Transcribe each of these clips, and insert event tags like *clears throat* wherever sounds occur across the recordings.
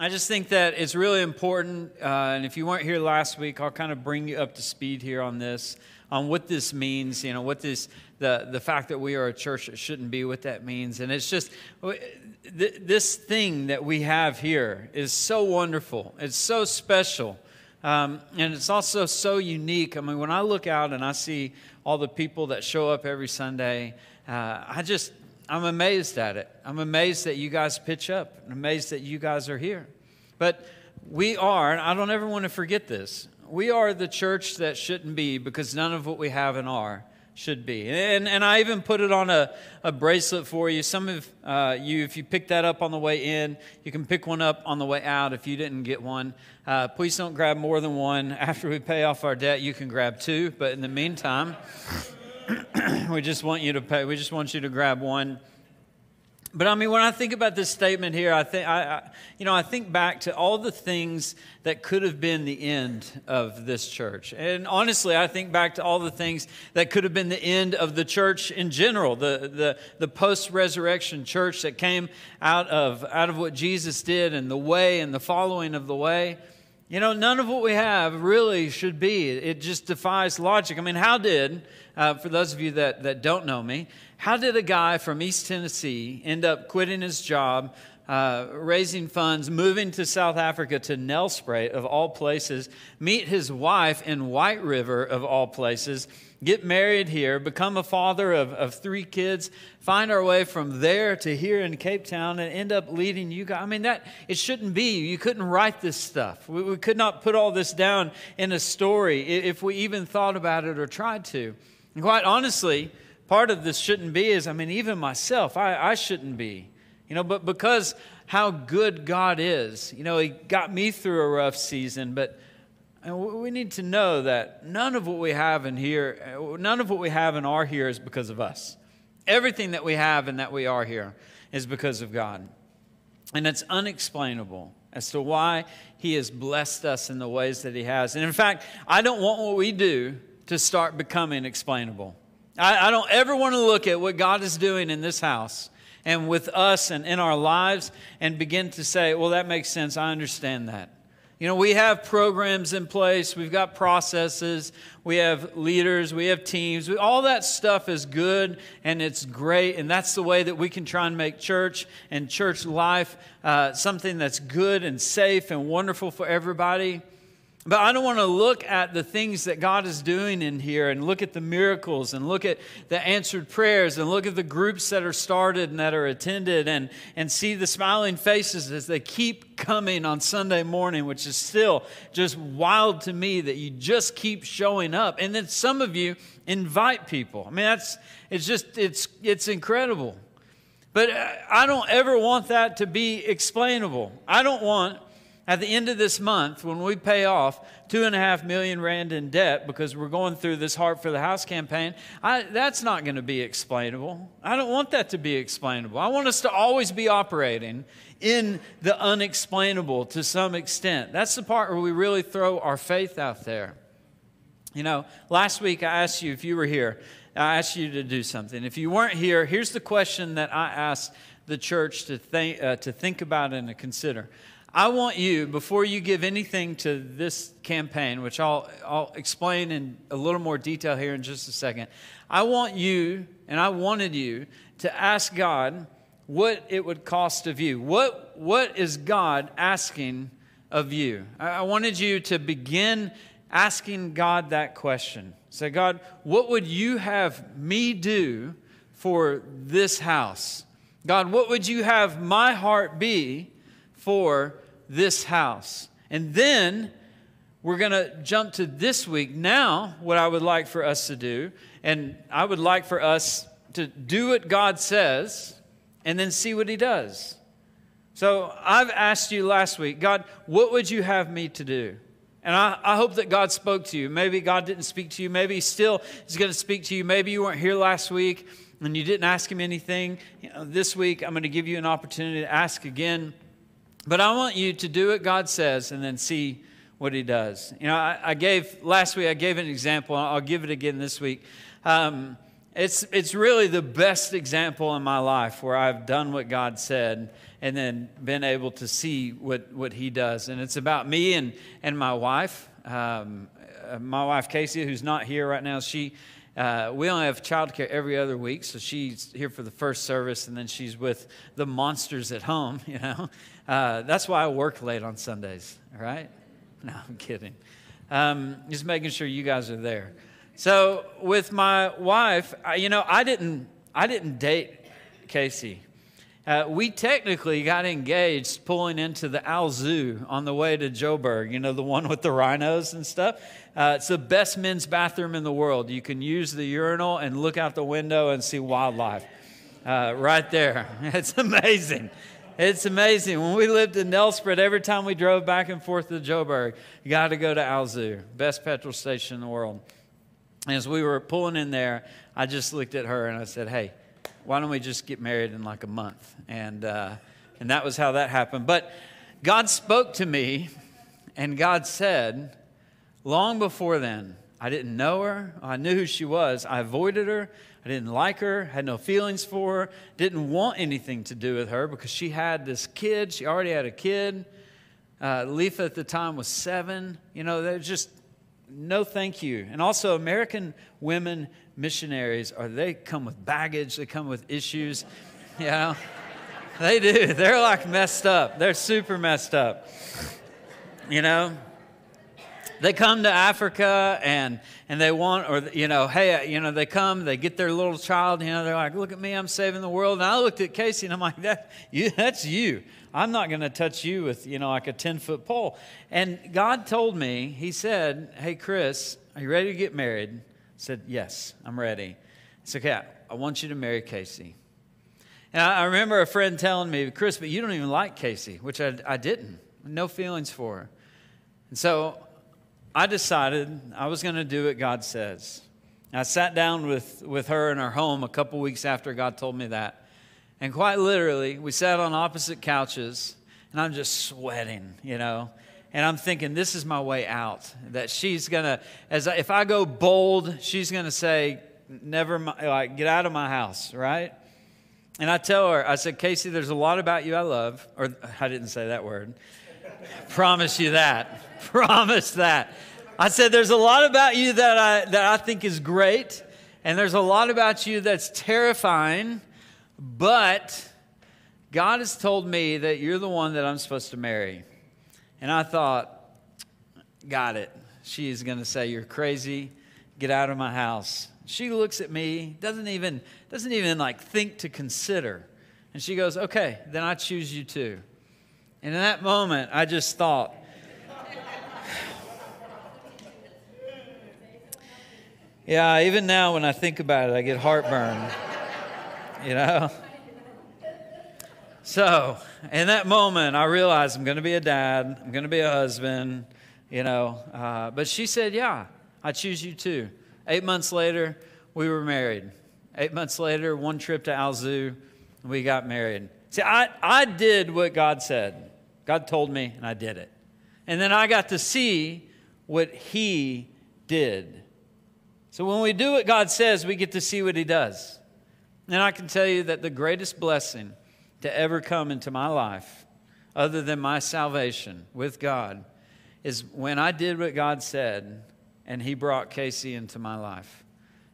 I just think that it's really important. Uh, and if you weren't here last week, I'll kind of bring you up to speed here on this, on what this means, you know, what this, the, the fact that we are a church that shouldn't be, what that means. And it's just, this thing that we have here is so wonderful. It's so special. Um, and it's also so unique. I mean, when I look out and I see all the people that show up every Sunday, uh, I just, I'm amazed at it. I'm amazed that you guys pitch up. I'm amazed that you guys are here. But we are, and I don't ever want to forget this, we are the church that shouldn't be because none of what we have and are should be. And, and I even put it on a, a bracelet for you. Some of uh, you, if you pick that up on the way in, you can pick one up on the way out if you didn't get one. Uh, please don't grab more than one. After we pay off our debt, you can grab two. But in the meantime, *clears throat* we just want you to pay, we just want you to grab one. But I mean, when I think about this statement here, I think, I, I, you know, I think back to all the things that could have been the end of this church. And honestly, I think back to all the things that could have been the end of the church in general, the, the, the post-resurrection church that came out of, out of what Jesus did and the way and the following of the way. You know, none of what we have really should be. It just defies logic. I mean, how did, uh, for those of you that, that don't know me, how did a guy from East Tennessee end up quitting his job, uh, raising funds, moving to South Africa to Nelspruit, of all places, meet his wife in White River, of all places, get married here, become a father of, of three kids, find our way from there to here in Cape Town, and end up leading you guys? I mean, that it shouldn't be. You couldn't write this stuff. We, we could not put all this down in a story if we even thought about it or tried to. And quite honestly, part of this shouldn't be is, I mean, even myself, I, I shouldn't be. You know, but because how good God is, you know, He got me through a rough season, but we need to know that none of what we have in here, none of what we have and are here is because of us. Everything that we have and that we are here is because of God. And it's unexplainable as to why He has blessed us in the ways that He has. And in fact, I don't want what we do to start becoming explainable. I, I don't ever want to look at what God is doing in this house and with us and in our lives and begin to say, well, that makes sense. I understand that. You know, we have programs in place, we've got processes, we have leaders, we have teams. We, all that stuff is good and it's great, and that's the way that we can try and make church and church life uh, something that's good and safe and wonderful for everybody. But I don't want to look at the things that God is doing in here and look at the miracles and look at the answered prayers and look at the groups that are started and that are attended and, and see the smiling faces as they keep coming on Sunday morning, which is still just wild to me that you just keep showing up. And then some of you invite people. I mean, that's, it's just, it's, it's incredible. But uh, I don't ever want that to be explainable. I don't want at the end of this month, when we pay off two and a half million rand in debt because we're going through this Heart for the House campaign, I, that's not going to be explainable. I don't want that to be explainable. I want us to always be operating in the unexplainable to some extent. That's the part where we really throw our faith out there. You know, last week I asked you if you were here, I asked you to do something. If you weren't here, here's the question that I asked the church to think, uh, to think about and to consider. I want you, before you give anything to this campaign, which I'll, I'll explain in a little more detail here in just a second, I want you, and I wanted you, to ask God what it would cost of you. What, what is God asking of you? I, I wanted you to begin asking God that question. Say, God, what would you have me do for this house? God, what would you have my heart be? For this house. And then we're going to jump to this week. Now, what I would like for us to do, and I would like for us to do what God says and then see what He does. So I've asked you last week, God, what would you have me to do? And I, I, hope that God spoke to you. Maybe God didn't speak to you. Maybe He still is going to speak to you. Maybe you weren't here last week and you didn't ask Him anything. You know, this week, I'm going to give you an opportunity to ask again. But I want you to do what God says and then see what He does. You know, I, I gave last week, I gave an example. I'll give it again this week. Um, it's, it's really the best example in my life where I've done what God said and then been able to see what, what He does. And it's about me and, and my wife. Um, uh, my wife, Casey, who's not here right now, she. Uh, we only have childcare every other week, so she's here for the first service, and then she's with the monsters at home. *laughs* You know, uh, that's why I work late on Sundays. Right? *laughs* No, I'm kidding. Um, just making sure you guys are there. So with my wife, I, you know, I didn't, I didn't date Casey. Uh, we technically got engaged pulling into the Alzu on the way to Joburg, you know, the one with the rhinos and stuff. Uh, it's the best men's bathroom in the world. You can use the urinal and look out the window and see wildlife uh, right there. *laughs* It's amazing. It's amazing. When we lived in Nelspruit, every time we drove back and forth to Joburg, you got to go to Alzu, best petrol station in the world as we were pulling in there, I just looked at her and I said, Hey, why don't we just get married in like a month? And, uh, and that was how that happened. But God spoke to me, and God said, long before then, I didn't know her. I knew who she was. I avoided her. I didn't like her, had no feelings for her, didn't want anything to do with her because she had this kid. She already had a kid. Uh, Letha at the time was seven. You know, they're just no thank you. And also, American women missionaries are they come with baggage, they come with issues. *laughs* You know, they do. They're like messed up. They're super messed up. You know, they come to Africa and and they want, or you know, hey, uh, you know, they come, they get their little child. You know, they're like, look at me, I'm saving the world. And I looked at Casey and I'm like, that, you, *laughs* that's you. I'm not going to touch you with, you know, like a 10 foot pole. And God told me, He said, Hey, Chris, are you ready to get married? I said, Yes, I'm ready. It's okay. I want you to marry Casey. And I, I remember a friend telling me, Chris, but you don't even like Casey, which I, I didn't. No feelings for her. And so I decided I was going to do what God says. I sat down with, with her in our home a couple weeks after God told me that. And quite literally, we sat on opposite couches, and I'm just sweating, you know. And I'm thinking, this is my way out. That she's gonna, as I, if I go bold, she's gonna say, never, like, get out of my house, right? And I tell her, I said, Casey, there's a lot about you I love. Or I didn't say that word. Promise you that. *laughs* Promise that. I said, there's a lot about you that I, that I think is great. And there's a lot about you that's terrifying. But God has told me that you're the one that I'm supposed to marry. And I thought, got it. She's going to say, You're crazy. Get out of my house. She looks at me, doesn't even, doesn't even like think to consider. And she goes, Okay, then I choose you too. And in that moment, I just thought, Yeah, even now when I think about it, I get heartburn you know? So, in that moment, I realized I'm going to be a dad, I'm going to be a husband, you know. Uh, but she said, Yeah, I choose you too. Eight months later, we were married. Eight months later, one trip to Alzu, we got married. See, I, I did what God said. God told me, and I did it. And then I got to see what He did. So when we do what God says, we get to see what He does. And I can tell you that the greatest blessing to ever come into my life, other than my salvation with God, is when I did what God said and He brought Casey into my life.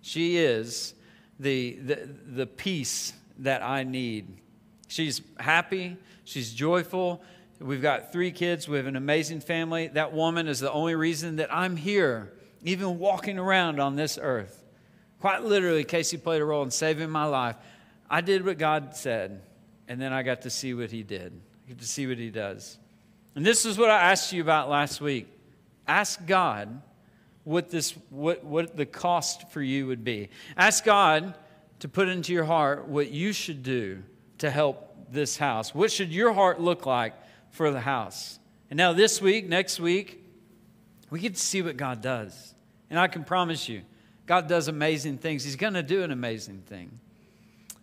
She is the, the, the peace that I need. She's happy, she's joyful. We've got three kids, we have an amazing family. That woman is the only reason that I'm here, even walking around on this earth. Quite literally, Casey played a role in saving my life. I did what God said, and then I got to see what He did. I get to see what He does. And this is what I asked you about last week. Ask God what this what, what the cost for you would be. Ask God to put into your heart what you should do to help this house. What should your heart look like for the house? And now this week, next week, we get to see what God does. And I can promise you, God does amazing things. He's going to do an amazing thing.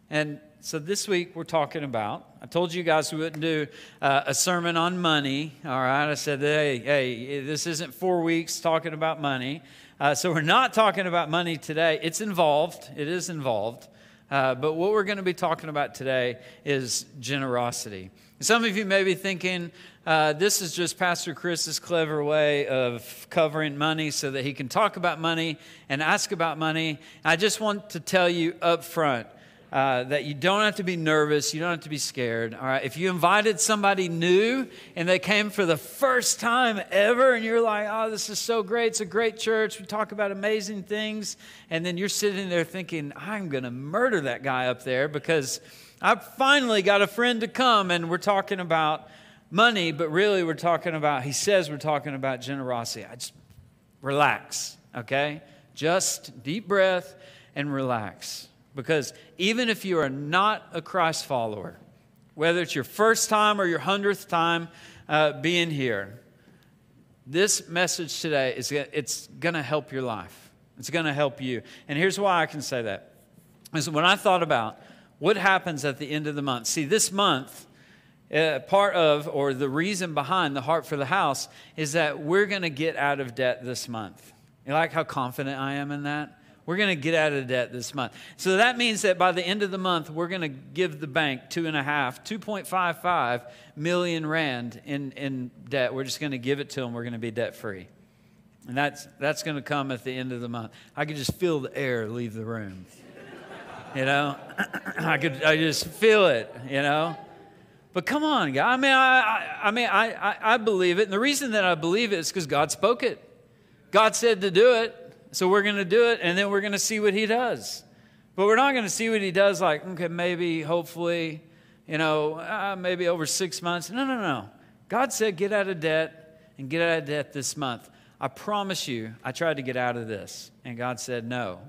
And so this week we're talking about, I told you guys we wouldn't do uh, a sermon on money. All right. I said, hey, hey, this isn't four weeks talking about money. Uh, so we're not talking about money today. It's involved, it is involved. Uh, but what we're going to be talking about today is generosity. Some of you may be thinking, uh, this is just Pastor Chris's clever way of covering money so that he can talk about money and ask about money. I just want to tell you up front uh, that you don't have to be nervous, you don't have to be scared. All right, if you invited somebody new and they came for the first time ever, and you're like, "Oh, this is so great! It's a great church. We talk about amazing things," and then you're sitting there thinking, "I'm going to murder that guy up there because I finally got a friend to come, and we're talking about." Money, but really we're talking about, he says we're talking about generosity. I just relax, okay? Just deep breath and relax. Because even if you are not a Christ follower, whether it's your first time or your hundredth time uh, being here, this message today is it's going to help your life. It's going to help you. And here's why I can say that. Is when I thought about what happens at the end of the month. See, this month, uh, part of, or the reason behind the Heart for the House is that we're going to get out of debt this month. You like how confident I am in that? We're going to get out of debt this month. So that means that by the end of the month, we're going to give the bank two and a half, 2.55 million rand in, in debt. We're just going to give it to them. We're going to be debt free. And that's, that's going to come at the end of the month. I could just feel the air leave the room. You know, *clears throat* I could, I just feel it, you know. But come on, God. I mean, I, I, I mean, I, I, I believe it. And the reason that I believe it is because God spoke it. God said to do it. So we're going to do it, and then we're going to see what he does. But we're not going to see what he does like, okay, maybe, hopefully, you know, uh, maybe over six months. No, no, no. God said, get out of debt and get out of debt this month. I promise you, I tried to get out of this, and God said no.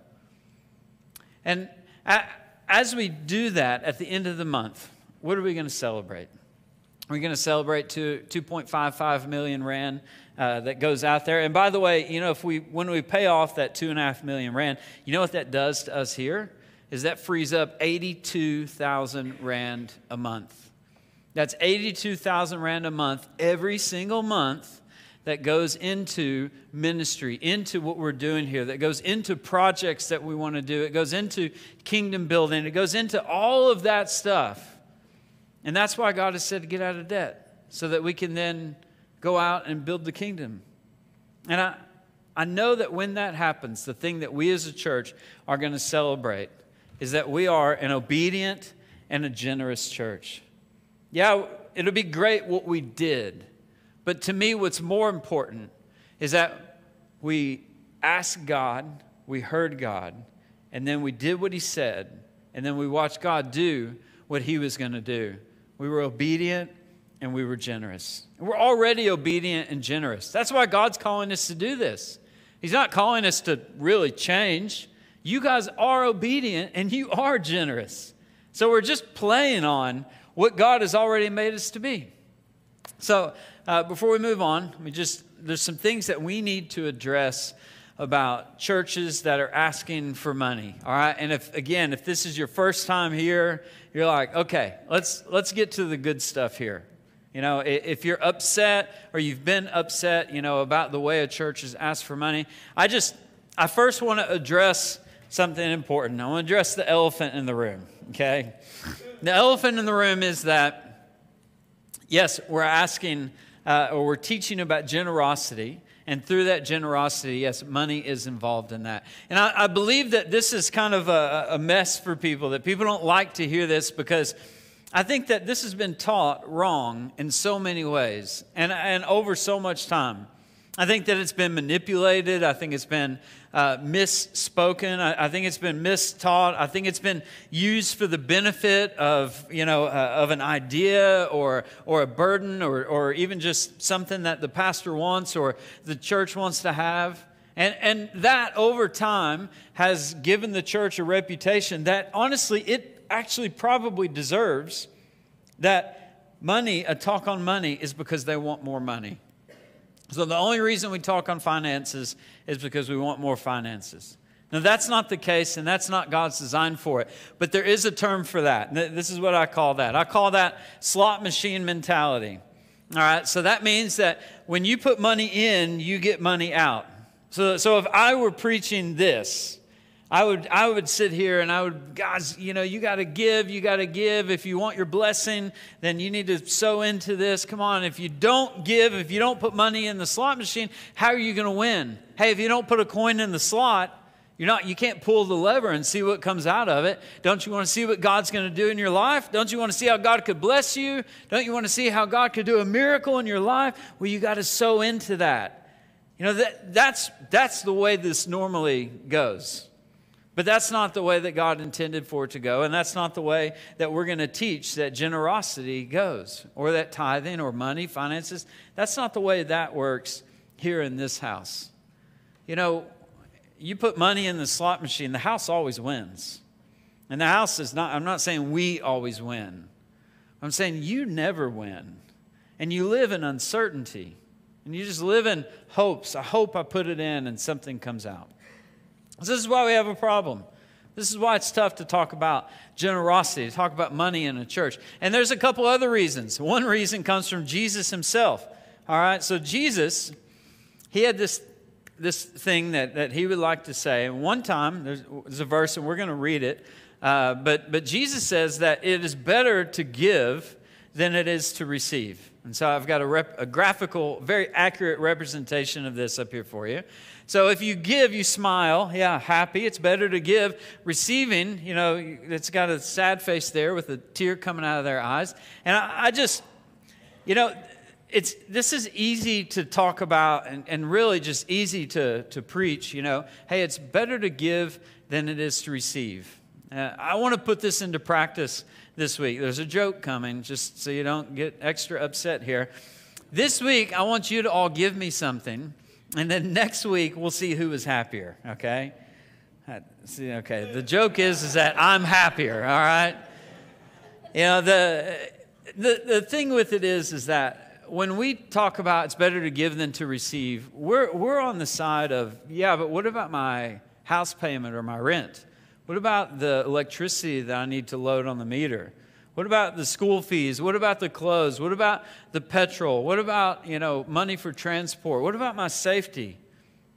And as we do that at the end of the month, what are we going to celebrate? We're going to celebrate 2, 2.55 million rand uh, that goes out there. And by the way, you know, if we when we pay off that two and a half million rand, you know what that does to us here? Is that frees up 82,000 rand a month. That's 82,000 rand a month every single month that goes into ministry, into what we're doing here, that goes into projects that we want to do. It goes into kingdom building. It goes into all of that stuff. And that's why God has said to get out of debt, so that we can then go out and build the kingdom. And I, I know that when that happens, the thing that we as a church are going to celebrate is that we are an obedient and a generous church. Yeah, it'll be great what we did, but to me, what's more important is that we asked God, we heard God, and then we did what He said, and then we watched God do what He was going to do. We were obedient and we were generous. We're already obedient and generous. That's why God's calling us to do this. He's not calling us to really change. You guys are obedient and you are generous. So we're just playing on what God has already made us to be. So uh, before we move on, we just there's some things that we need to address about churches that are asking for money. All right, and if again, if this is your first time here, you're like, okay, let's let's get to the good stuff here. You know, if you're upset or you've been upset, you know, about the way a church has asked for money, I just, I first want to address something important. I want to address the elephant in the room, okay? The elephant in the room is that, yes, we're asking uh, or we're teaching about generosity. And through that generosity, yes, money is involved in that. And I, I believe that this is kind of a, a mess for people, that people don't like to hear this because I think that this has been taught wrong in so many ways and, and over so much time. I think that it's been manipulated. I think it's been uh, misspoken. I, I, think it's been mistaught. I think it's been used for the benefit of, you know, uh, of an idea or, or a burden or, or even just something that the pastor wants or the church wants to have. And, and that over time has given the church a reputation that honestly it actually probably deserves that money, a talk on money, is because they want more money. So the only reason we talk on finances is because we want more finances. Now, that's not the case, and that's not God's design for it. But there is a term for that. This is what I call that. I call that slot machine mentality. All right, so that means that when you put money in, you get money out. So, so if I were preaching this, I would, I would sit here and I would, guys, you know, you got to give, you got to give. If you want your blessing, then you need to sow into this. Come on, if you don't give, if you don't put money in the slot machine, how are you going to win? Hey, if you don't put a coin in the slot, you're not, you can't pull the lever and see what comes out of it. Don't you want to see what God's going to do in your life? Don't you want to see how God could bless you? Don't you want to see how God could do a miracle in your life? Well, you got to sow into that. You know, that, that's, that's the way this normally goes. But that's not the way that God intended for it to go, and that's not the way that we're going to teach that generosity goes, or that tithing or money, finances. That's not the way that works here in this house. You know, you put money in the slot machine, the house always wins. And the house is not, I'm not saying we always win. I'm saying you never win. And you live in uncertainty. And you just live in hopes. I hope I put it in and something comes out. This is why we have a problem. This is why it's tough to talk about generosity, to talk about money in a church. And there's a couple other reasons. One reason comes from Jesus himself. All right, so Jesus, he had this, this thing that, that he would like to say. And one time, there's, there's a verse, and we're going to read it. Uh, but, but Jesus says that it is better to give than it is to receive. And so I've got a, rep, a graphical, very accurate representation of this up here for you. So if you give, you smile. Yeah, happy. It's better to give. Receiving, you know, it's got a sad face there with a tear coming out of their eyes. And I, I just, you know, it's this is easy to talk about and, and really just easy to, to preach, you know. Hey, it's better to give than it is to receive. Uh, I want to put this into practice this week. There's a joke coming, just so you don't get extra upset here. This week, I want you to all give me something and then next week, we'll see who is happier, okay? Uh, see, okay. The joke is, is that I'm happier, all right? You know, the, the, the thing with it is, is that when we talk about it's better to give than to receive, we're, we're on the side of, yeah, but what about my house payment or my rent? What about the electricity that I need to load on the meter? What about the school fees? What about the clothes? What about the petrol? What about, you know, money for transport? What about my safety?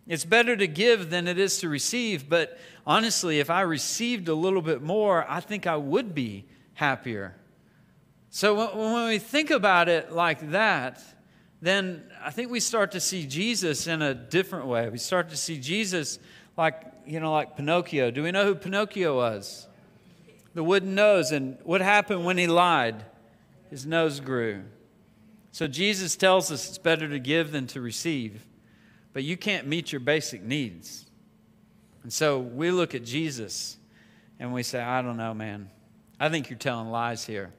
It's better to give than it is to receive, but honestly, if I received a little bit more, I think I would be happier. So when we think about it like that, then I think we start to see Jesus in a different way. We start to see Jesus like, you know, like Pinocchio. Do we know who Pinocchio was? The wooden nose. And what happened when he lied? His nose grew. So Jesus tells us it's better to give than to receive, but you can't meet your basic needs. And so we look at Jesus and we say, I don't know, man. I think you're telling lies here.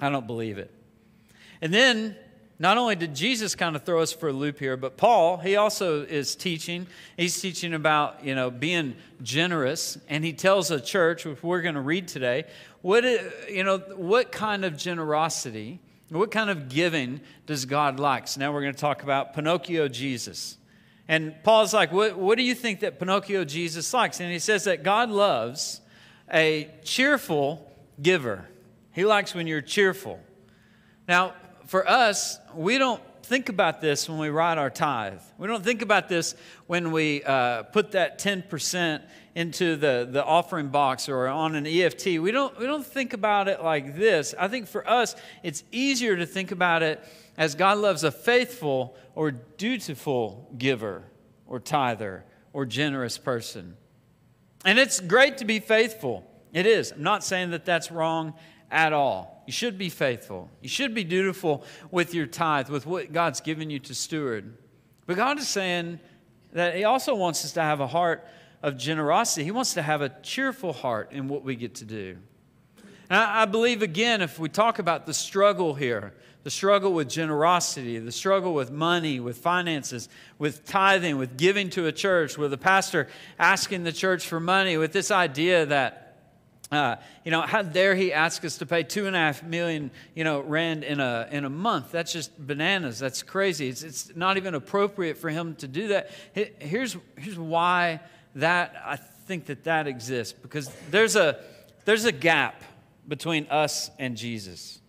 I don't believe it. And then not only did Jesus kind of throw us for a loop here, but Paul, he also is teaching. He's teaching about, you know, being generous. And he tells a church, which we're going to read today, what, you know, what kind of generosity, what kind of giving does God like? So now we're going to talk about Pinocchio Jesus. And Paul's like, what, what do you think that Pinocchio Jesus likes? And he says that God loves a cheerful giver. He likes when you're cheerful. Now, for us, we don't think about this when we write our tithe. We don't think about this when we uh, put that 10% into the, the offering box or on an EFT. We don't, we don't think about it like this. I think for us, it's easier to think about it as God loves a faithful or dutiful giver or tither or generous person. And it's great to be faithful. It is. I'm not saying that that's wrong at all. You should be faithful. You should be dutiful with your tithe, with what God's given you to steward. But God is saying that He also wants us to have a heart of generosity. He wants to have a cheerful heart in what we get to do. And I, I believe, again, if we talk about the struggle here, the struggle with generosity, the struggle with money, with finances, with tithing, with giving to a church, with a pastor asking the church for money, with this idea that uh, you know, how dare he ask us to pay two and a half million, you know, rand in a, in a month? That's just bananas. That's crazy. It's, it's not even appropriate for him to do that. Here's, here's why that, I think that that exists. Because there's a, there's a gap between us and Jesus.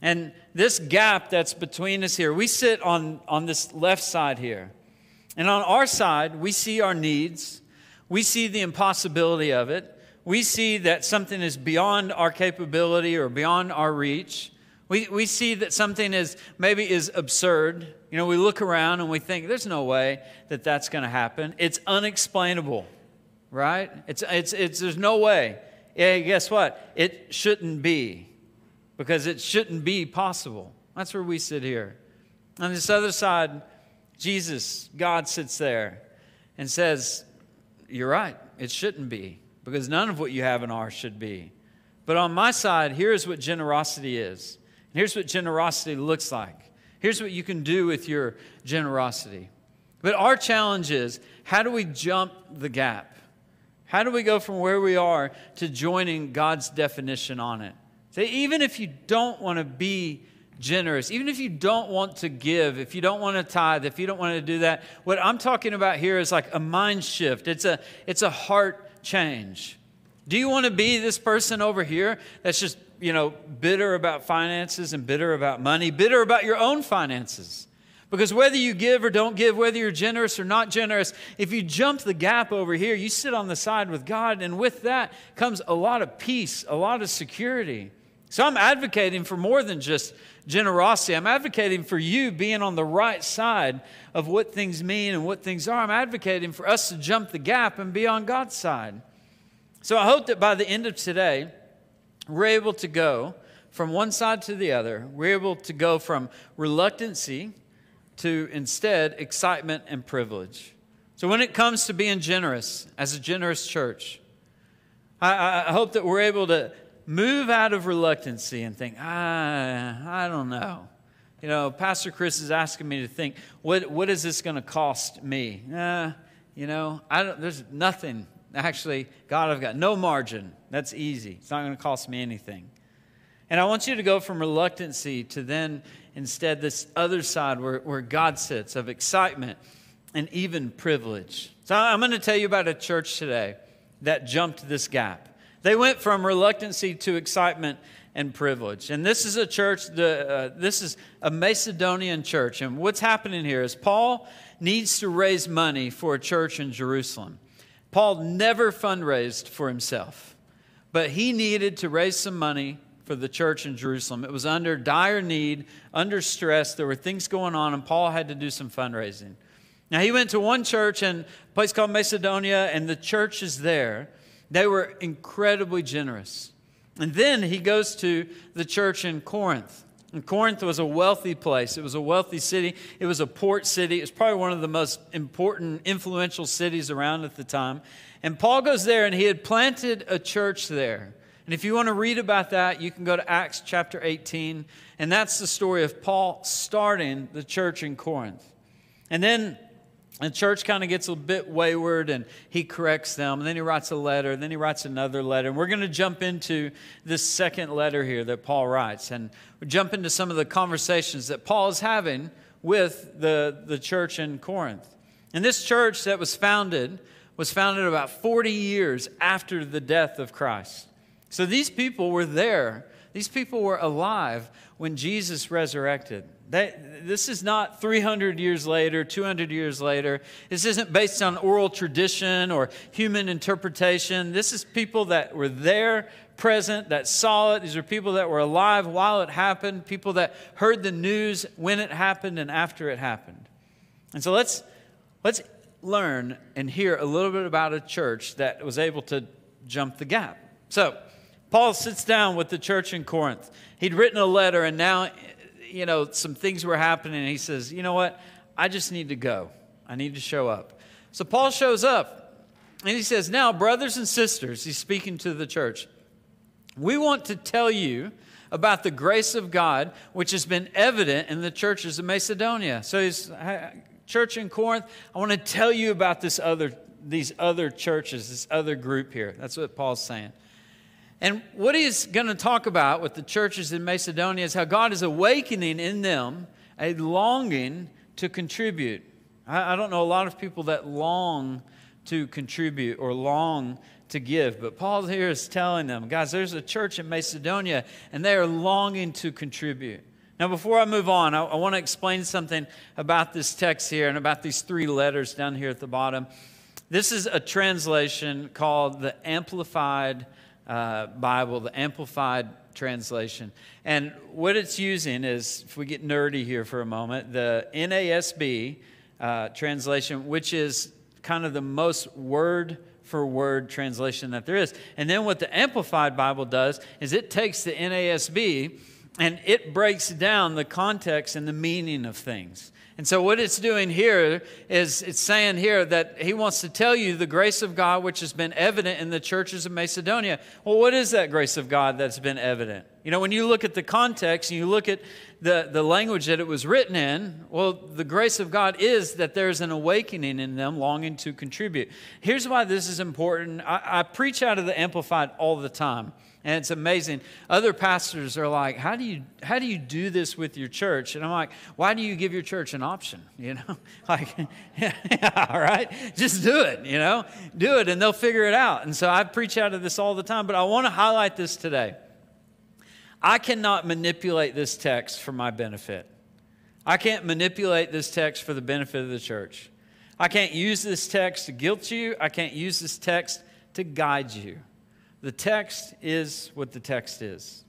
And this gap that's between us here, we sit on, on this left side here. And on our side, we see our needs, we see the impossibility of it, we see that something is beyond our capability or beyond our reach. We, we see that something is maybe is absurd. You know, we look around and we think there's no way that that's going to happen. It's unexplainable, right? It's, it's, it's, there's no way. Yeah, guess what? It shouldn't be because it shouldn't be possible. That's where we sit here. On this other side, Jesus, God sits there and says, You're right, it shouldn't be because none of what you have in ours should be. But on my side, here's what generosity is. And here's what generosity looks like. Here's what you can do with your generosity. But our challenge is how do we jump the gap? How do we go from where we are to joining God's definition on it? So even if you don't want to be generous, even if you don't want to give, if you don't want to tithe, if you don't want to do that, what I'm talking about here is like a mind shift. It's a, it's a heart change. Do you want to be this person over here that's just, you know, bitter about finances and bitter about money, bitter about your own finances? Because whether you give or don't give, whether you're generous or not generous, if you jump the gap over here, you sit on the side with God, and with that comes a lot of peace, a lot of security. So I'm advocating for more than just generosity. I'm advocating for you being on the right side of what things mean and what things are. I'm advocating for us to jump the gap and be on God's side. So I hope that by the end of today, we're able to go from one side to the other. We're able to go from reluctancy to instead excitement and privilege. So, when it comes to being generous as a generous church, I, I hope that we're able to move out of reluctancy and think, ah, I don't know. You know, Pastor Chris is asking me to think, what, what is this going to cost me? Uh, you know, I don't, there's nothing. Actually, God, I've got no margin. That's easy. It's not going to cost me anything. And I want you to go from reluctancy to then instead this other side where, where God sits of excitement and even privilege. So I'm going to tell you about a church today that jumped this gap. They went from reluctancy to excitement and privilege. And this is a church, the, uh, this is a Macedonian church. And what's happening here is Paul needs to raise money for a church in Jerusalem. Paul never fundraised for himself, but he needed to raise some money for the church in Jerusalem. It was under dire need, under stress. There were things going on, and Paul had to do some fundraising. Now, he went to one church in a place called Macedonia, and the church is there. They were incredibly generous. And then he goes to the church in Corinth. And Corinth was a wealthy place. It was a wealthy city. It was a port city. It was probably one of the most important, influential cities around at the time. And Paul goes there and he had planted a church there. And if you want to read about that, you can go to Acts chapter 18. And that's the story of Paul starting the church in Corinth. And then the church kind of gets a bit wayward and he corrects them. And then he writes a letter. Then he writes another letter. And we're going to jump into this second letter here that Paul writes. And we jump into some of the conversations that Paul is having with the, the church in Corinth. And this church that was founded was founded about 40 years after the death of Christ. So these people were there. These people were alive when Jesus resurrected. This is not 300 years later, 200 years later. This isn't based on oral tradition or human interpretation. This is people that were there, present, that saw it. These are people that were alive while it happened, people that heard the news when it happened and after it happened. And so let's, let's learn and hear a little bit about a church that was able to jump the gap. So, Paul sits down with the church in Corinth. He'd written a letter, and now you know, some things were happening. And he says, you know what? I just need to go. I need to show up. So Paul shows up and he says, Now, brothers and sisters, he's speaking to the church, we want to tell you about the grace of God, which has been evident in the churches of Macedonia. So he's church in Corinth. I want to tell you about this other, these other churches, this other group here. That's what Paul's saying. And what he's going to talk about with the churches in Macedonia is how God is awakening in them a longing to contribute. I, I don't know a lot of people that long to contribute or long to give, but Paul here is telling them, guys, there's a church in Macedonia and they are longing to contribute. Now, before I move on, I, I want to explain something about this text here and about these three letters down here at the bottom. This is a translation called the Amplified uh, Bible, the Amplified translation. And what it's using is, if we get nerdy here for a moment, the NASB uh, translation, which is kind of the most word for word translation that there is. And then what the Amplified Bible does is it takes the NASB and it breaks down the context and the meaning of things. And so, what it's doing here is it's saying here that he wants to tell you the grace of God which has been evident in the churches of Macedonia. Well, what is that grace of God that's been evident? You know, when you look at the context and you look at the, the language that it was written in, well, the grace of God is that there's an awakening in them longing to contribute. Here's why this is important I, I preach out of the Amplified all the time. And it's amazing. Other pastors are like, how do you how do you do this with your church? And I'm like, why do you give your church an option? *laughs* You know? *laughs* Like, yeah, *laughs* all right, just do it, you know? Do it and they'll figure it out. And so I preach out of this all the time, but I want to highlight this today. I cannot manipulate this text for my benefit. I can't manipulate this text for the benefit of the church. I can't use this text to guilt you. I can't use this text to guide you. The text is what the text is.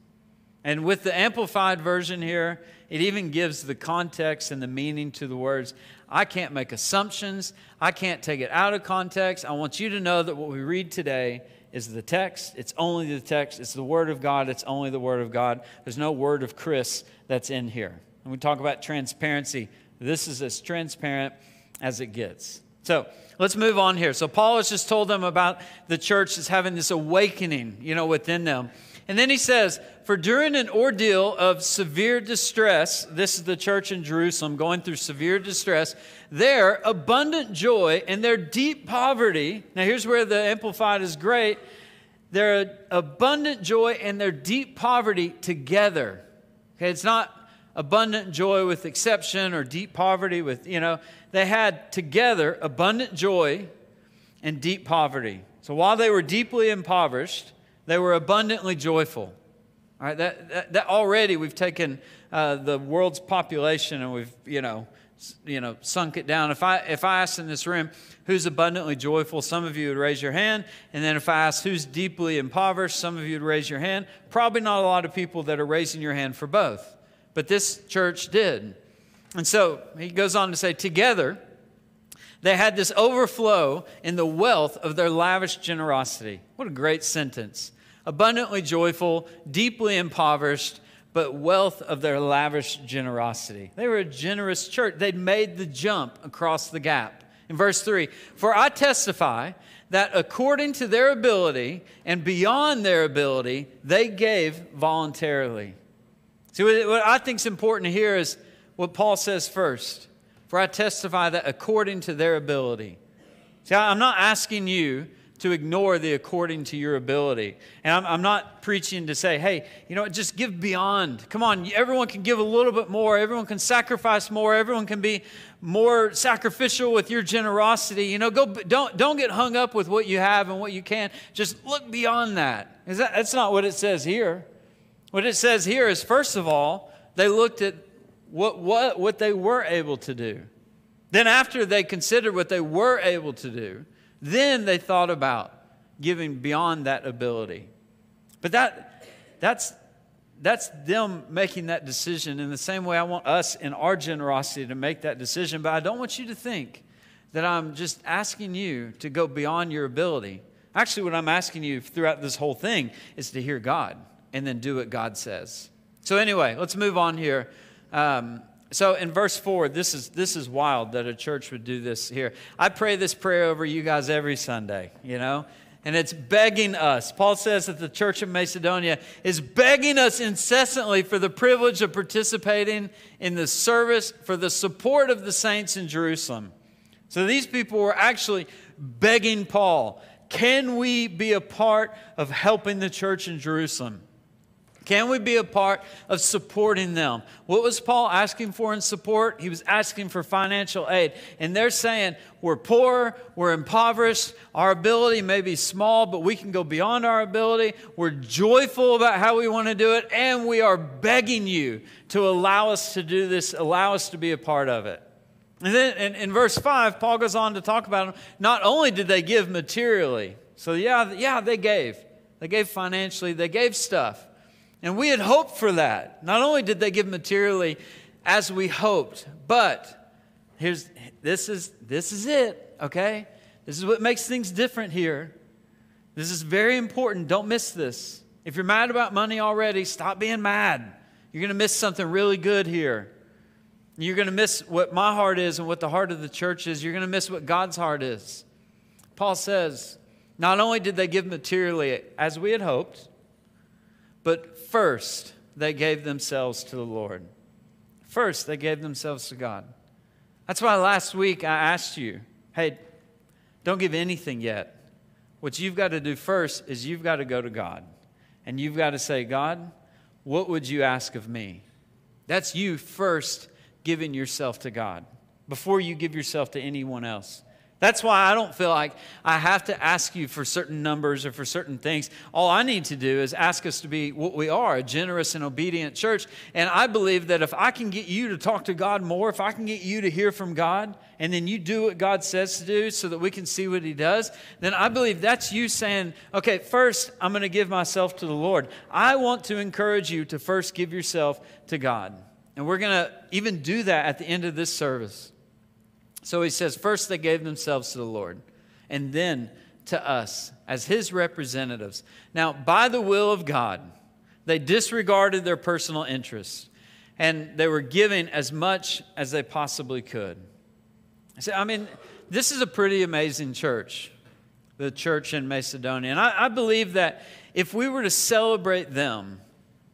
And with the amplified version here, it even gives the context and the meaning to the words. I can't make assumptions. I can't take it out of context. I want you to know that what we read today is the text. It's only the text. It's the Word of God. It's only the Word of God. There's no word of Chris that's in here. And we talk about transparency. This is as transparent as it gets. So let's move on here. So Paul has just told them about the church is having this awakening, you know, within them. And then he says, For during an ordeal of severe distress, this is the church in Jerusalem going through severe distress, their abundant joy and their deep poverty. Now, here's where the Amplified is great their abundant joy and their deep poverty together. Okay, it's not abundant joy with exception or deep poverty with, you know, they had together abundant joy and deep poverty. So while they were deeply impoverished, they were abundantly joyful. All right, that, that, that already we've taken uh, the world's population and we've, you know, you know, sunk it down. If I if I asked in this room who's abundantly joyful, some of you would raise your hand, and then if I asked who's deeply impoverished, some of you would raise your hand. Probably not a lot of people that are raising your hand for both but this church did. And so he goes on to say, together, they had this overflow in the wealth of their lavish generosity. What a great sentence. Abundantly joyful, deeply impoverished, but wealth of their lavish generosity. They were a generous church. They'd made the jump across the gap. In verse 3, for I testify that according to their ability and beyond their ability, they gave voluntarily See, what I think is important here is what Paul says first. For I testify that according to their ability. See, I'm not asking you to ignore the according to your ability. And I'm, I'm, not preaching to say, hey, you know, just give beyond. Come on, everyone can give a little bit more. Everyone can sacrifice more. Everyone can be more sacrificial with your generosity. You know, go, don't, don't get hung up with what you have and what you can. Just look beyond that. Is that that's not what it says here. What it says here is, first of all, they looked at what, what, what they were able to do. Then, after they considered what they were able to do, then they thought about giving beyond that ability. But that, that's, that's them making that decision in the same way I want us in our generosity to make that decision. But I don't want you to think that I'm just asking you to go beyond your ability. Actually, what I'm asking you throughout this whole thing is to hear God and then do what God says. So, anyway, let's move on here. Um, so in verse 4 this is this is wild that a church would do this here. I pray this prayer over you guys every sunday you know? And it's begging us. Paul says that the church of macedonia is begging us incessantly for the privilege of participating in the service for the support of the saints in jerusalem. So these people were actually begging paul can we be a part of helping the church in jerusalem Can we be a part of supporting them? What was Paul asking for in support? He was asking for financial aid. And they're saying, we're poor, we're impoverished, our ability may be small, but we can go beyond our ability. We're joyful about how we want to do it, and we are begging you to allow us to do this, allow us to be a part of it. And then in, in verse 5, Paul goes on to talk about them. Not only did they give materially, so yeah, yeah, they gave. They gave financially, they gave stuff. And we had hoped for that. Not only did they give materially as we hoped, but here's this is this is it, okay? This is what makes things different here. This is very important. Don't miss this. If you're mad about money already, stop being mad. You're going to miss something really good here. You're going to miss what my heart is and what the heart of the church is. You're going to miss what God's heart is. Paul says, not only did they give materially as we had hoped, but first, they gave themselves to the Lord. First, they gave themselves to God. That's why last week I asked you, hey, don't give anything yet. What you've got to do first is you've got to go to God. And you've got to say, God, what would you ask of me? That's you first giving yourself to God before you give yourself to anyone else. That's why I don't feel like I have to ask you for certain numbers or for certain things. All I need to do is ask us to be what we are a generous and obedient church. And I believe that if I can get you to talk to God more, if I can get you to hear from God, and then you do what God says to do so that we can see what He does, then I believe that's you saying, okay, first I'm going to give myself to the Lord. I want to encourage you to first give yourself to God. And we're going to even do that at the end of this service. So he says, first they gave themselves to the Lord, and then to us as his representatives. Now, by the will of God, they disregarded their personal interests and they were giving as much as they possibly could. I mean, this is a pretty amazing church, the church in Macedonia. And I, I believe that if we were to celebrate them,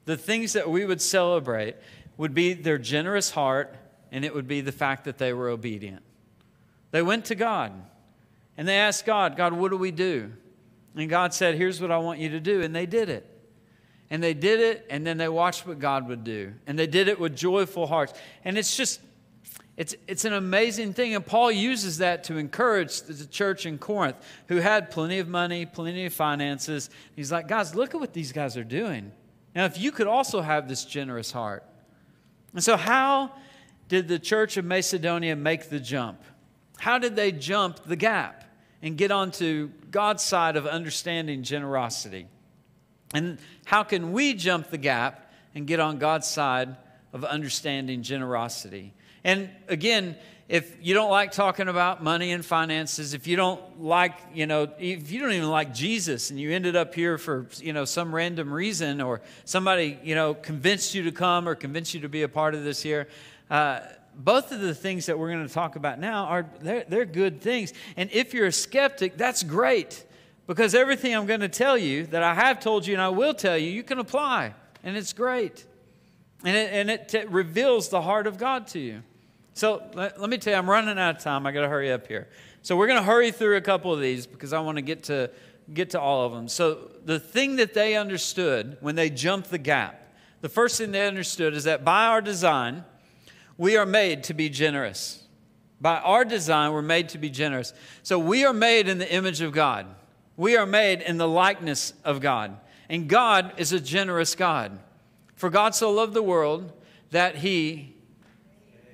the things that we would celebrate would be their generous heart and it would be the fact that they were obedient. They went to God and they asked God, God, what do we do? And God said, Here's what I want you to do. And they did it. And they did it, and then they watched what God would do. And they did it with joyful hearts. And it's just, it's, it's an amazing thing. And Paul uses that to encourage the church in Corinth, who had plenty of money, plenty of finances. He's like, guys, look at what these guys are doing. Now, if you could also have this generous heart. And so, how did the church of Macedonia make the jump? How did they jump the gap and get onto God's side of understanding generosity? And how can we jump the gap and get on God's side of understanding generosity? And again, if you don't like talking about money and finances, if you don't like, you know, if you don't even like Jesus and you ended up here for, you know, some random reason or somebody, you know, convinced you to come or convinced you to be a part of this here, uh, both of the things that we're going to talk about now are they're, they're good things. And if you're a skeptic, that's great because everything I'm going to tell you that I have told you and I will tell you, you can apply, and it's great. And it, and it t- reveals the heart of God to you. So let, let me tell you, I'm running out of time. I got to hurry up here. So we're going to hurry through a couple of these because I want to get to get to all of them. So the thing that they understood when they jumped the gap, the first thing they understood is that by our design, we are made to be generous. By our design, we're made to be generous. So we are made in the image of God. We are made in the likeness of God. And God is a generous God. For God so loved the world that he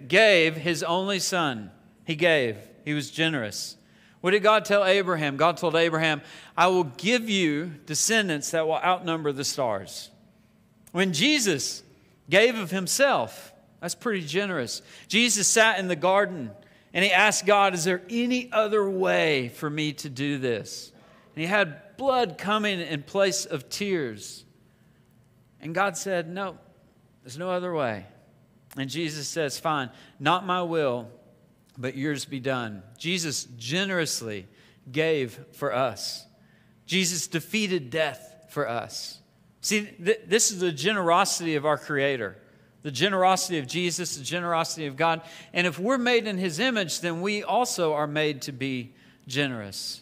gave his only son. He gave, he was generous. What did God tell Abraham? God told Abraham, I will give you descendants that will outnumber the stars. When Jesus gave of himself, that's pretty generous. Jesus sat in the garden and he asked God, Is there any other way for me to do this? And he had blood coming in place of tears. And God said, No, there's no other way. And Jesus says, Fine, not my will, but yours be done. Jesus generously gave for us. Jesus defeated death for us. See, th- this is the generosity of our Creator the generosity of Jesus, the generosity of God. And if we're made in his image, then we also are made to be generous.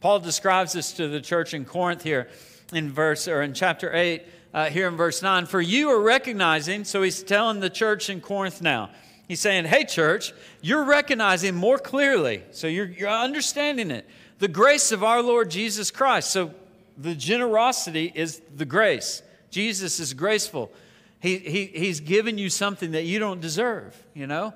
Paul describes this to the church in Corinth here in verse or in chapter 8 uh, here in verse 9. For you are recognizing, so he's telling the church in Corinth now. He's saying, Hey, church, you're recognizing more clearly. So you're, you're understanding it. The grace of our Lord Jesus Christ. So the generosity is the grace. Jesus is graceful. He, he, he's given you something that you don't deserve, you know?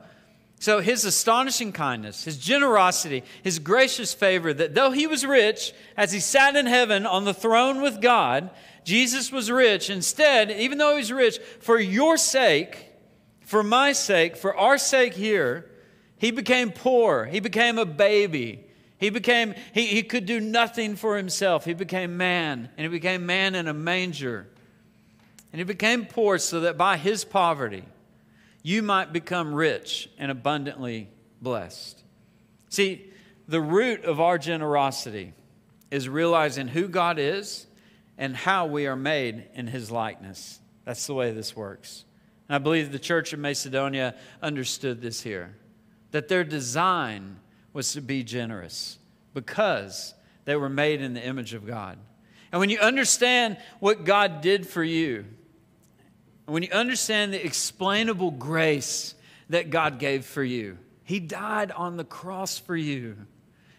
So his astonishing kindness, his generosity, his gracious favor, that though he was rich, as he sat in heaven on the throne with God, Jesus was rich. Instead, even though he was rich, for your sake, for my sake, for our sake here, he became poor. He became a baby. He became, he, he could do nothing for himself. He became man, and he became man in a manger. And he became poor so that by his poverty, you might become rich and abundantly blessed. See, the root of our generosity is realizing who God is and how we are made in his likeness. That's the way this works. And I believe the church of Macedonia understood this here that their design was to be generous because they were made in the image of God. And when you understand what God did for you, when you understand the explainable grace that God gave for you, He died on the cross for you.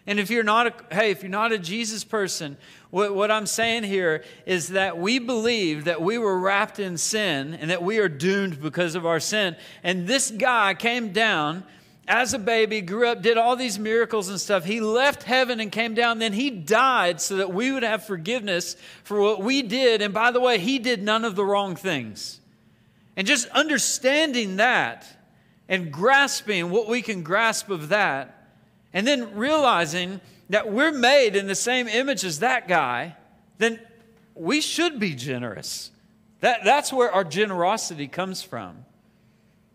And if you're not a, hey, if you're not a Jesus person, what, what I'm saying here is that we believe that we were wrapped in sin and that we are doomed because of our sin. And this guy came down as a baby, grew up, did all these miracles and stuff. He left heaven and came down. Then he died so that we would have forgiveness for what we did. And by the way, he did none of the wrong things. And just understanding that and grasping what we can grasp of that, and then realizing that we're made in the same image as that guy, then we should be generous. That, that's where our generosity comes from.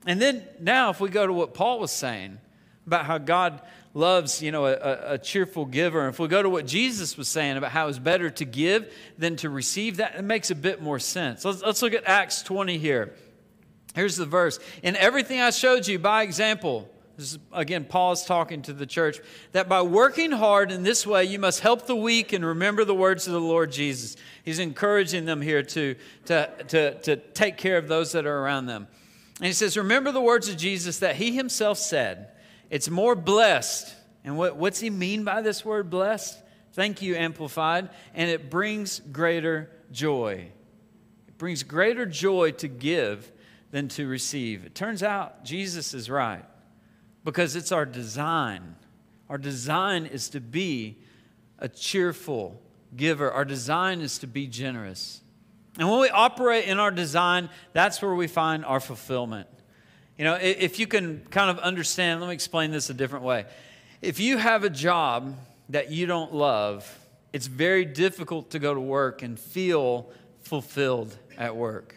And then now, if we go to what Paul was saying about how God loves, you know, a, a, cheerful giver, if we go to what Jesus was saying about how it's better to give than to receive, that it makes a bit more sense. Let's, let's look at Acts 20 here. Here's the verse. In everything I showed you by example, this is, again, Paul is talking to the church, that by working hard in this way, you must help the weak and remember the words of the Lord Jesus. He's encouraging them here to, to, to, to take care of those that are around them. And he says, Remember the words of Jesus that he himself said. It's more blessed. And what, what's he mean by this word blessed? Thank you, Amplified. And it brings greater joy. It brings greater joy to give than to receive. It turns out Jesus is right because it's our design. Our design is to be a cheerful giver, our design is to be generous. And when we operate in our design, that's where we find our fulfillment. You know, if you can kind of understand, let me explain this a different way. If you have a job that you don't love, it's very difficult to go to work and feel fulfilled at work.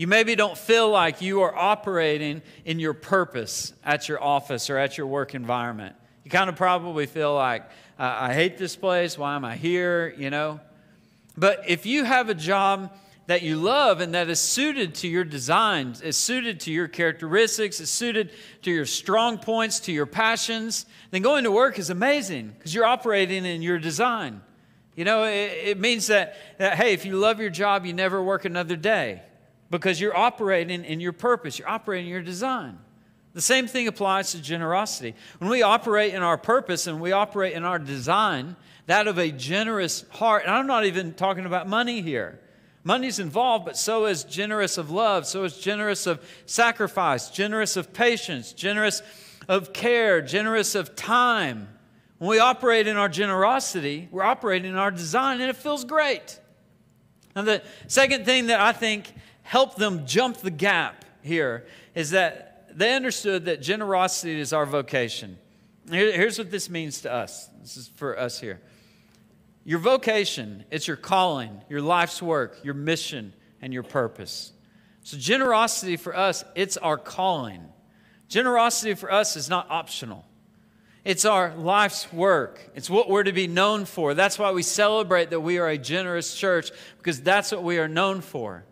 You maybe don't feel like you are operating in your purpose at your office or at your work environment. You kind of probably feel like, I hate this place. Why am I here? You know? But if you have a job that you love and that is suited to your designs, is suited to your characteristics, is suited to your strong points, to your passions, then going to work is amazing because you're operating in your design. You know, it, it means that, that, hey, if you love your job, you never work another day because you're operating in your purpose, you're operating in your design. The same thing applies to generosity. When we operate in our purpose and we operate in our design, that of a generous heart, and I'm not even talking about money here. Money's involved, but so is generous of love, so is generous of sacrifice, generous of patience, generous of care, generous of time. When we operate in our generosity, we're operating in our design, and it feels great. And the second thing that I think help them jump the gap here is that they understood that generosity is our vocation. Here, here's what this means to us. This is for us here. Your vocation, it's your calling, your life's work, your mission, and your purpose. So, generosity for us, it's our calling. Generosity for us is not optional. It's our life's work. It's what we're to be known for. That's why we celebrate that we are a generous church, because that's what we are known for.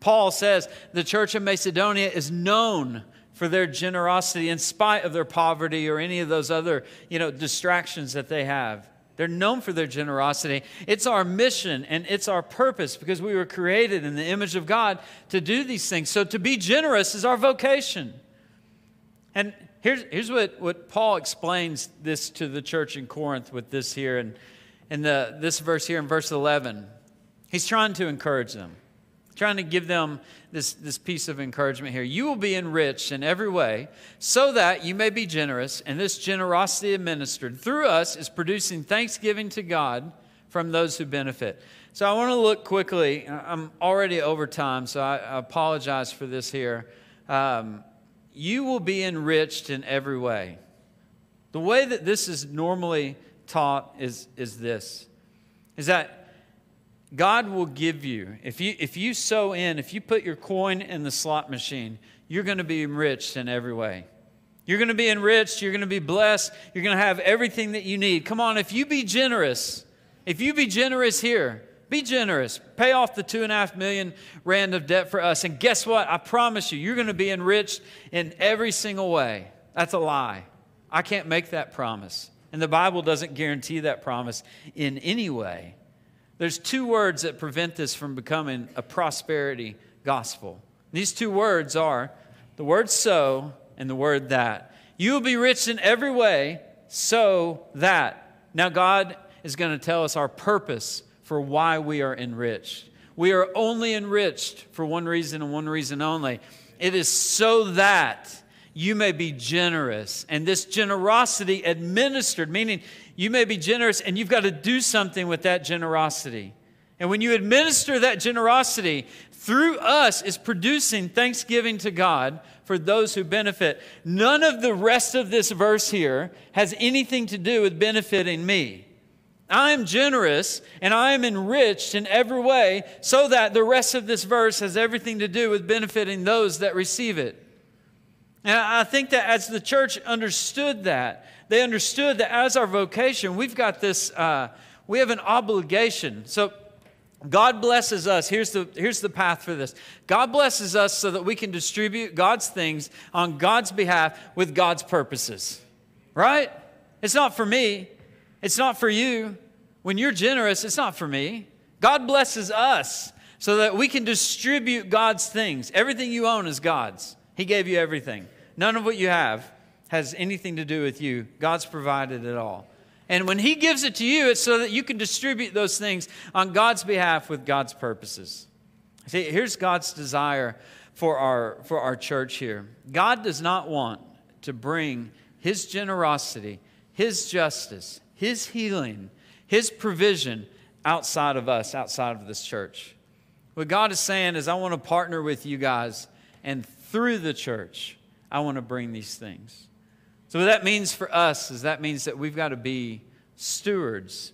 Paul says the church of Macedonia is known for their generosity in spite of their poverty or any of those other, you know, distractions that they have. They're known for their generosity. It's our mission and it's our purpose because we were created in the image of God to do these things. So to be generous is our vocation. And here's, here's what, what Paul explains this to the church in Corinth with this here and in the, this verse here in verse 11. He's trying to encourage them, trying to give them this, this piece of encouragement here. You will be enriched in every way so that you may be generous, and this generosity administered through us is producing thanksgiving to God from those who benefit. So I want to look quickly. I'm already over time, so I, apologize for this here. Um, you will be enriched in every way. The way that this is normally taught is, is this is that God will give you, if you, if you sow in, if you put your coin in the slot machine, you're going to be enriched in every way. You're going to be enriched. You're going to be blessed. You're going to have everything that you need. Come on, if you be generous, if you be generous here, be generous. Pay off the two and a half million rand of debt for us. And guess what? I promise you, you're going to be enriched in every single way. That's a lie. I can't make that promise. And the Bible doesn't guarantee that promise in any way. There's two words that prevent this from becoming a prosperity gospel. These two words are the word so and the word that. You will be rich in every way, so that. Now, God is going to tell us our purpose for why we are enriched. We are only enriched for one reason and one reason only. It is so that you may be generous. And this generosity administered, meaning you may be generous and you've got to do something with that generosity. And when you administer that generosity, through us is producing thanksgiving to God for those who benefit. None of the rest of this verse here has anything to do with benefiting me. I am generous and I am enriched in every way so that the rest of this verse has everything to do with benefiting those that receive it. And I think that as the church understood that, they understood that as our vocation, we've got this, uh, we have an obligation. So God blesses us. Here's the, here's the path for this God blesses us so that we can distribute God's things on God's behalf with God's purposes. Right? It's not for me, it's not for you. When you're generous, it's not for me. God blesses us so that we can distribute God's things. Everything you own is God's. He gave you everything. None of what you have has anything to do with you. God's provided it all. And when He gives it to you, it's so that you can distribute those things on God's behalf with God's purposes. See, here's God's desire for our, for our church here God does not want to bring His generosity, His justice, His healing, His provision outside of us, outside of this church. What God is saying is, I want to partner with you guys and through the church, I want to bring these things. So, what that means for us is that means that we've got to be stewards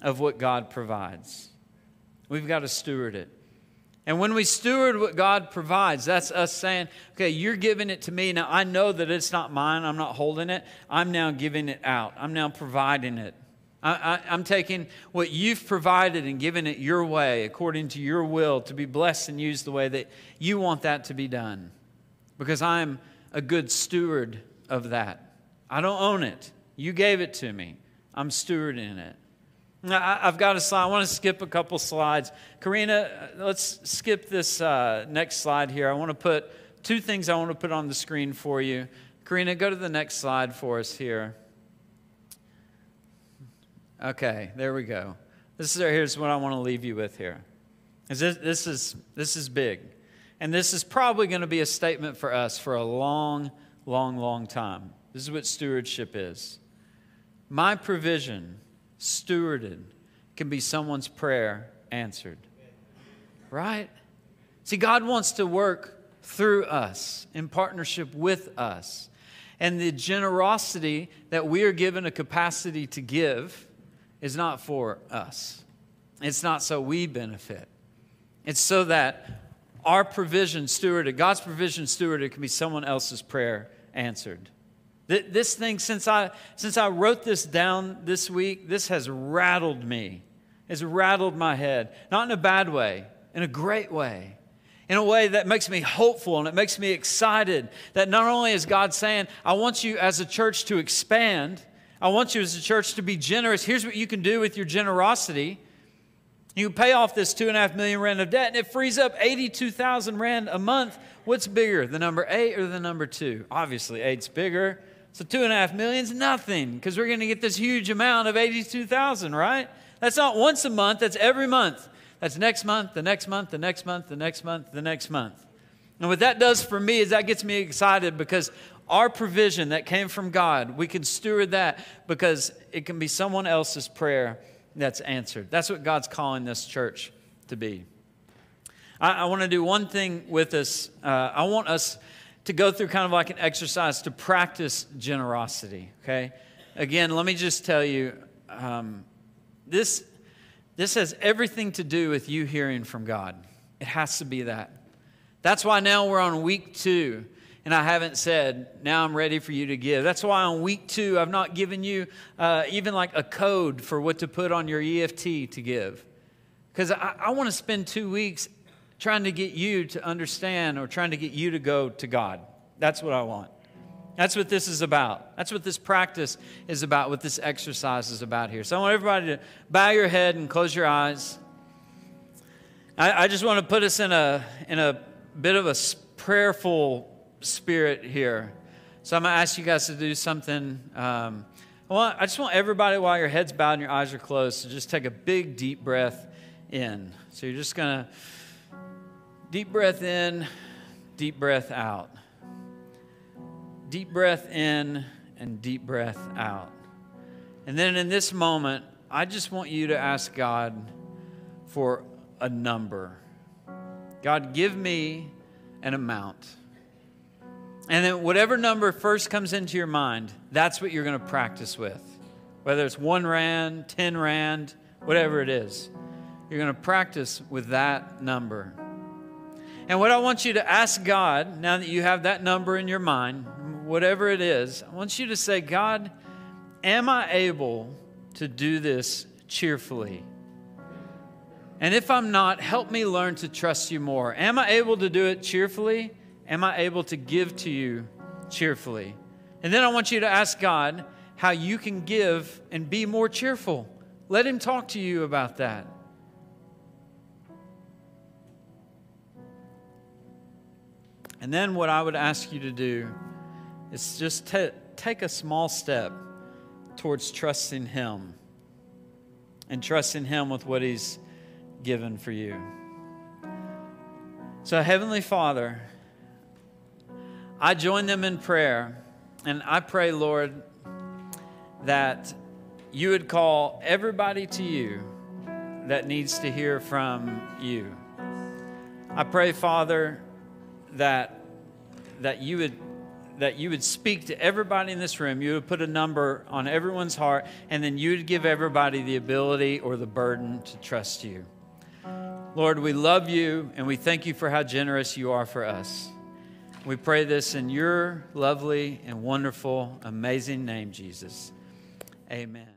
of what God provides. We've got to steward it. And when we steward what God provides, that's us saying, okay, you're giving it to me. Now, I know that it's not mine. I'm not holding it. I'm now giving it out. I'm now providing it. I, am taking what you've provided and giving it your way, according to your will, to be blessed and used the way that you want that to be done because I'm a good steward of that. I don't own it. You gave it to me. I'm stewarding it. I've got a slide. I want to skip a couple slides. Karina, let's skip this uh, next slide here. I want to put two things I want to put on the screen for you. Karina, go to the next slide for us here. Okay, there we go. This is here's what I want to leave you with here. Is this, this is this is big. And this is probably going to be a statement for us for a long, long, long time. This is what stewardship is. My provision, stewarded, can be someone's prayer answered. Right? See, God wants to work through us, in partnership with us. And the generosity that we are given a capacity to give is not for us, it's not so we benefit. It's so that our provision stewarded, God's provision stewarded, can be someone else's prayer answered. This thing, since I, since I wrote this down this week, this has rattled me. It's rattled my head. Not in a bad way, in a great way. In a way that makes me hopeful and it makes me excited that not only is God saying, I want you as a church to expand, I want you as a church to be generous. Here's what you can do with your generosity. You pay off this two and a half million rand of debt, and it frees up 82,000 rand a month. What's bigger, the number eight or the number two? Obviously, eight's bigger. So two and a half million's nothing because we're going to get this huge amount of 82,000, right? That's not once a month, that's every month. That's next month, the next month, the next month, the next month, the next month. And what that does for me is that gets me excited because our provision that came from God, we can steward that because it can be someone else's prayer that's answered. That's what God's calling this church to be. I, I want to do one thing with us. Uh, I want us to go through kind of like an exercise to practice generosity, okay? Again, let me just tell you um, this this has everything to do with you hearing from God. It has to be that. That's why now we're on week two, and I haven't said, now I'm ready for you to give. That's why on week two, I've not given you uh, even like a code for what to put on your EFT to give. Because I, I want to spend two weeks trying to get you to understand or trying to get you to go to God. That's what I want. That's what this is about. That's what this practice is about, what this exercise is about here. So I want everybody to bow your head and close your eyes. I, I just want to put us in a, in a bit of a prayerful spirit here. So I'm going to ask you guys to do something. Um, I, want, I just want everybody, while your head's bowed and your eyes are closed, to just take a big, deep breath in. So you're just going to deep breath in, deep breath out deep breath in and deep breath out. And then in this moment, I just want you to ask God for a number. God, give me an amount. And then whatever number first comes into your mind, that's what you're going to practice with. Whether it's one rand, 10 rand, whatever it is, you're going to practice with that number. And what I want you to ask God, now that you have that number in your mind, whatever it is, I want you to say, God, am I able to do this cheerfully? And if I'm not, help me learn to trust you more. Am I able to do it cheerfully? Am I able to give to you cheerfully? And then I want you to ask God how you can give and be more cheerful. Let Him talk to you about that. And then what I would ask you to do is just t- take a small step towards trusting Him and trusting Him with what He's given for you. So, Heavenly Father, I join them in prayer, and I pray, Lord, that you would call everybody to you that needs to hear from you. I pray, Father, that, that you would that you would speak to everybody in this room. You would put a number on everyone's heart, and then you would give everybody the ability or the burden to trust you. Lord, we love you and we thank you for how generous you are for us. We pray this in your lovely and wonderful, amazing name, Jesus. Amen.